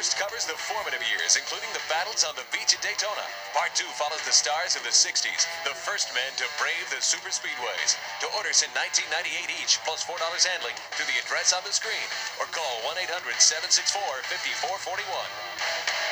first covers the formative years, including the battles on the beach at Daytona. Part two follows the stars of the 60s, the first men to brave the super speedways. To order in 1998 each, plus $4 handling, to the address on the screen, or call 1 800 764 5441.